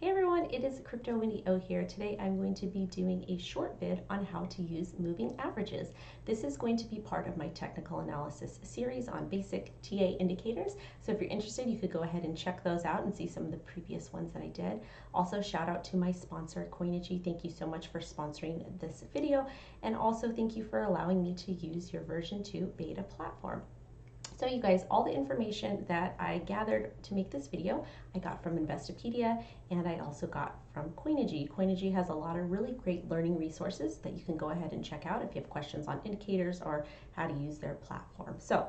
Hey everyone, it is Crypto Wendy O here. Today I'm going to be doing a short vid on how to use moving averages. This is going to be part of my technical analysis series on basic TA indicators. So if you're interested, you could go ahead and check those out and see some of the previous ones that I did. Also shout out to my sponsor Coinigy. Thank you so much for sponsoring this video. And also thank you for allowing me to use your version 2 beta platform. So you guys, all the information that I gathered to make this video, I got from Investopedia and I also got from Coinigy. Coinigy has a lot of really great learning resources that you can go ahead and check out if you have questions on indicators or how to use their platform. So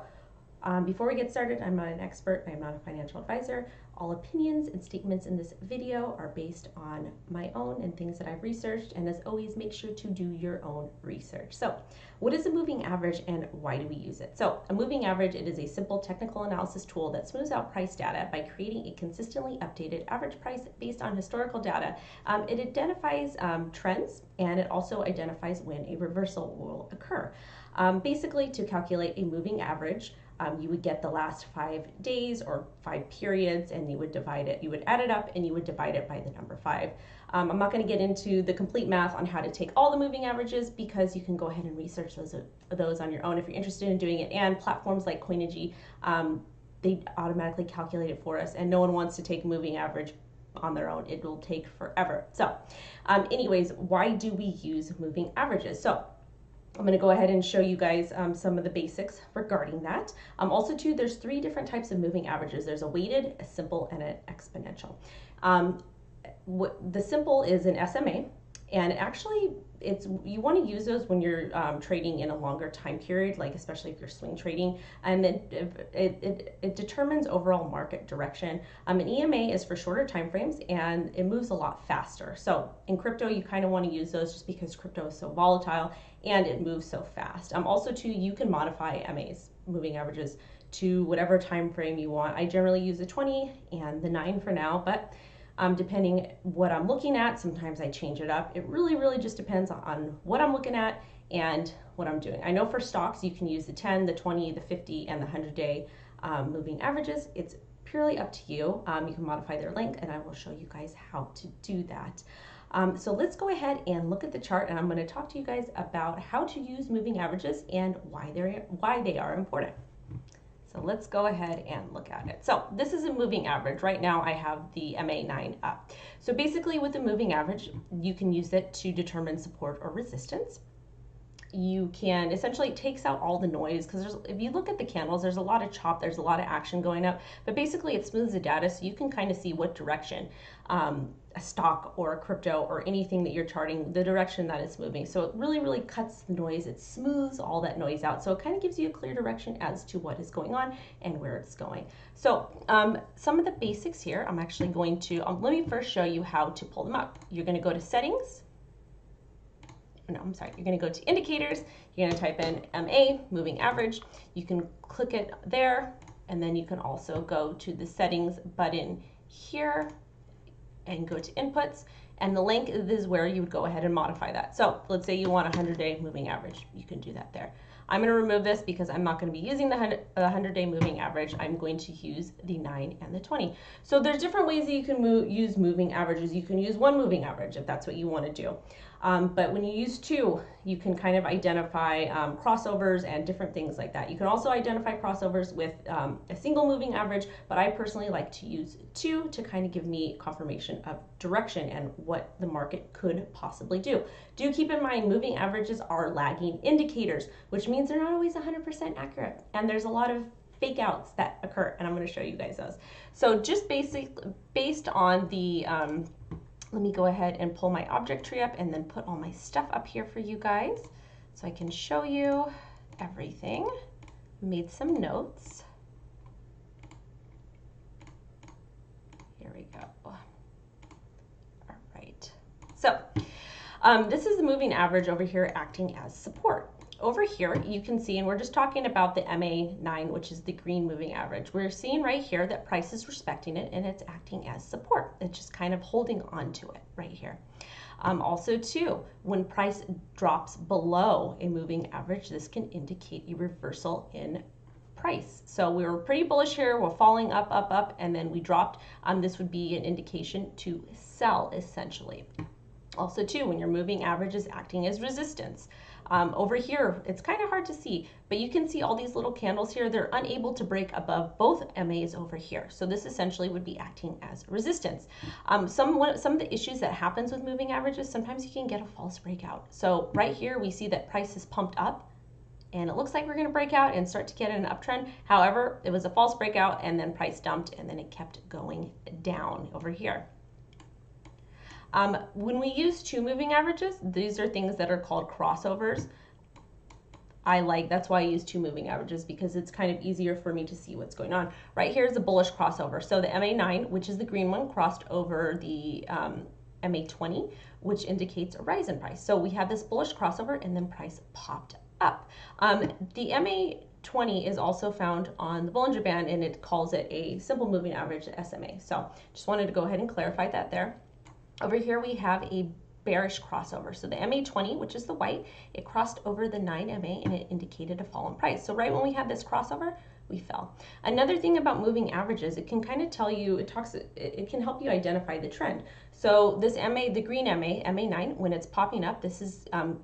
um, before we get started, I'm not an expert, I'm not a financial advisor. All opinions and statements in this video are based on my own and things that I've researched, and as always, make sure to do your own research. So, what is a moving average and why do we use it? So, a moving average, it is a simple technical analysis tool that smooths out price data by creating a consistently updated average price based on historical data. Um, it identifies um, trends and it also identifies when a reversal will occur. Um, basically, to calculate a moving average, um, you would get the last five days or five periods and you would divide it, you would add it up and you would divide it by the number five. Um, I'm not going to get into the complete math on how to take all the moving averages because you can go ahead and research those, those on your own if you're interested in doing it. And platforms like Coinigy, um, they automatically calculate it for us and no one wants to take moving average on their own. It will take forever. So um, anyways, why do we use moving averages? So I'm going to go ahead and show you guys um, some of the basics regarding that. Um, also too, there's three different types of moving averages. There's a weighted, a simple, and an exponential. Um, what, the simple is an SMA, and actually it's you want to use those when you're um, trading in a longer time period like especially if you're swing trading. And it, it, it, it determines overall market direction. Um, an ema is for shorter time frames and it moves a lot faster. So in crypto you kind of want to use those just because crypto is so volatile and it moves so fast. Um, also too you can modify mas moving averages to whatever time frame you want. I generally use the 20 and the 9 for now but um, depending what I'm looking at. Sometimes I change it up. It really, really just depends on what I'm looking at and what I'm doing. I know for stocks, you can use the 10, the 20, the 50, and the 100 day um, moving averages. It's purely up to you. Um, you can modify their length, and I will show you guys how to do that. Um, so let's go ahead and look at the chart, and I'm going to talk to you guys about how to use moving averages and why they're why they are important. So let's go ahead and look at it. So this is a moving average. Right now I have the MA9 up. So basically with a moving average, you can use it to determine support or resistance you can essentially it takes out all the noise because there's if you look at the candles there's a lot of chop there's a lot of action going up but basically it smooths the data so you can kind of see what direction um, a stock or a crypto or anything that you're charting the direction that it's moving. So it really really cuts the noise it smooths all that noise out so it kind of gives you a clear direction as to what is going on and where it's going. So um, some of the basics here i'm actually going to um, let me first show you how to pull them up. You're going to go to settings no, I'm sorry, you're gonna go to indicators, you're gonna type in MA, moving average. You can click it there, and then you can also go to the settings button here and go to inputs. And the length is where you would go ahead and modify that. So let's say you want a 100 day moving average. You can do that there. I'm going to remove this because I'm not going to be using the 100 day moving average. I'm going to use the 9 and the 20. So there's different ways that you can move, use moving averages. You can use one moving average if that's what you want to do. Um, but when you use two, you can kind of identify um, crossovers and different things like that. You can also identify crossovers with um, a single moving average, but I personally like to use two to kind of give me confirmation of direction and what the market could possibly do. Do keep in mind moving averages are lagging indicators, which means they're not always 100% accurate. And there's a lot of fake outs that occur, and I'm going to show you guys those. So just basic, based on the um, let me go ahead and pull my object tree up and then put all my stuff up here for you guys so I can show you everything. Made some notes. Here we go. All right. So um, this is the moving average over here acting as support over here, you can see, and we're just talking about the MA9, which is the green moving average. We're seeing right here that price is respecting it and it's acting as support. It's just kind of holding on to it right here. Um, also too, when price drops below a moving average, this can indicate a reversal in price. So we were pretty bullish here. We're falling up, up, up, and then we dropped. Um, this would be an indication to sell essentially. Also too, when your moving average is acting as resistance. Um, over here, it's kind of hard to see, but you can see all these little candles here. They're unable to break above both MAs over here. So this essentially would be acting as resistance. Um, some, some of the issues that happens with moving averages, sometimes you can get a false breakout. So right here, we see that price is pumped up and it looks like we're going to break out and start to get an uptrend. However, it was a false breakout and then price dumped and then it kept going down over here. Um, when we use two moving averages, these are things that are called crossovers. I like, that's why I use two moving averages because it's kind of easier for me to see what's going on. Right here is a bullish crossover. So the MA9, which is the green one, crossed over the um, MA20, which indicates a rise in price. So we have this bullish crossover and then price popped up. Um, the MA20 is also found on the Bollinger Band and it calls it a simple moving average SMA. So just wanted to go ahead and clarify that there. Over here we have a bearish crossover. So the MA20, which is the white, it crossed over the 9MA and it indicated a fall in price. So right when we had this crossover, we fell. Another thing about moving averages, it can kind of tell you, it talks, it, can help you identify the trend. So this MA, the green MA, MA9, when it's popping up, this is um,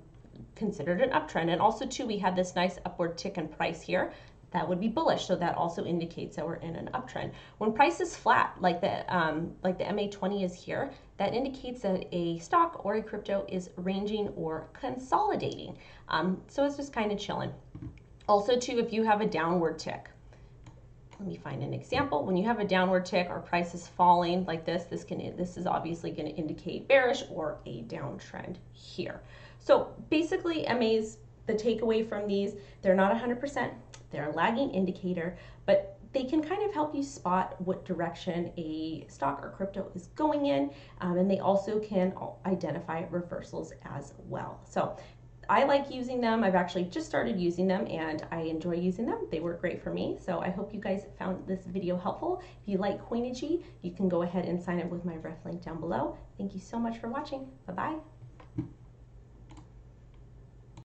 considered an uptrend. And also too, we had this nice upward tick in price here that would be bullish. So that also indicates that we're in an uptrend. When price is flat, like the um, like the MA20 is here, that indicates that a stock or a crypto is ranging or consolidating. Um, so it's just kind of chilling. Also, too, if you have a downward tick, let me find an example. When you have a downward tick or price is falling like this, this can this is obviously going to indicate bearish or a downtrend here. So basically, MAs, the takeaway from these, they're not 100%. They're a lagging indicator, but they can kind of help you spot what direction a stock or crypto is going in, um, and they also can identify reversals as well. So I like using them. I've actually just started using them and I enjoy using them. They work great for me. So I hope you guys found this video helpful. If you like Coinigy, you can go ahead and sign up with my ref link down below. Thank you so much for watching. Bye-bye.